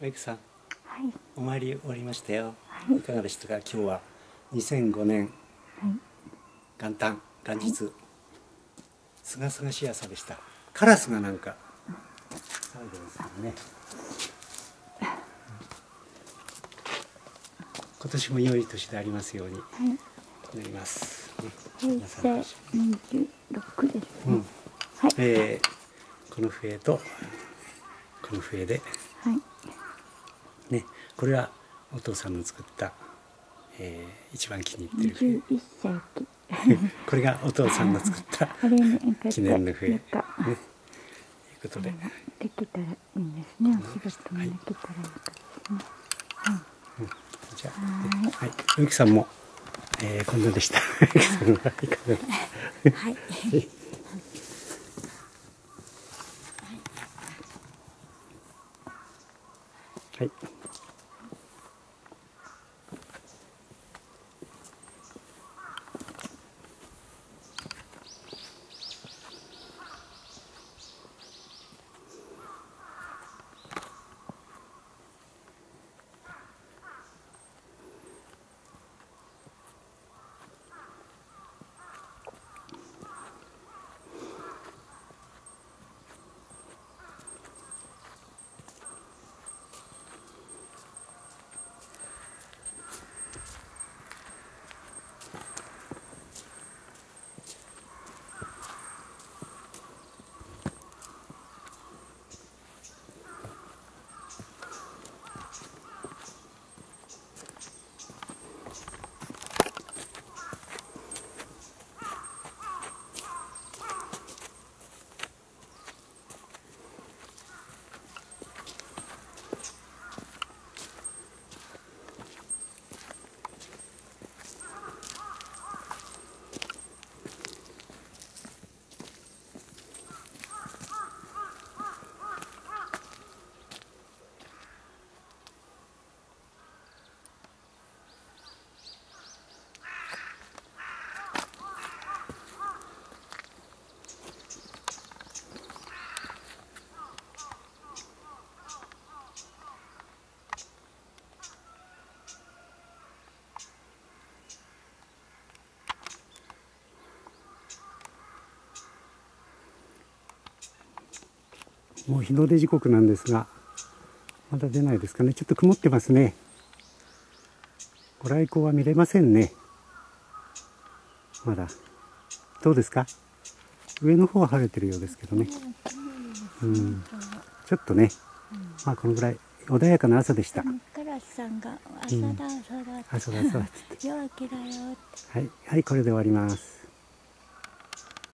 おゆきさんはい。お参り終わりましたよ、はいい、かがでしたか？今日は2005年はい。元旦元日、すがすがしい朝でしたカラスがなんか騒いでますよね今年も良い年でありますようにはい。なります、ね、平成一緒に二十六ですね。うんはい。えーこの笛とこの笛ではい。ねこれはお父さんの作った、えー一番気に入って二る。これがお父さんの作った 記念の笛ねということで、できたらいいんですね。お仕事もできたらいいですね。はい。じゃあ、ねはい、ゆきさんも、えー、こんなでした。はい はい。もう日の出時刻なんですが、まだ出ないですかね。ちょっと曇ってますね。ご来光は見れませんね。まだ。どうですか？上の方は晴れてるようですけどね。うん。ちょっとね、まあこのぐらい穏やかな朝でした。カラスさんが朝だ朝だ。朝だ朝だって。夜明けだよって。はい、はい、これで終わります。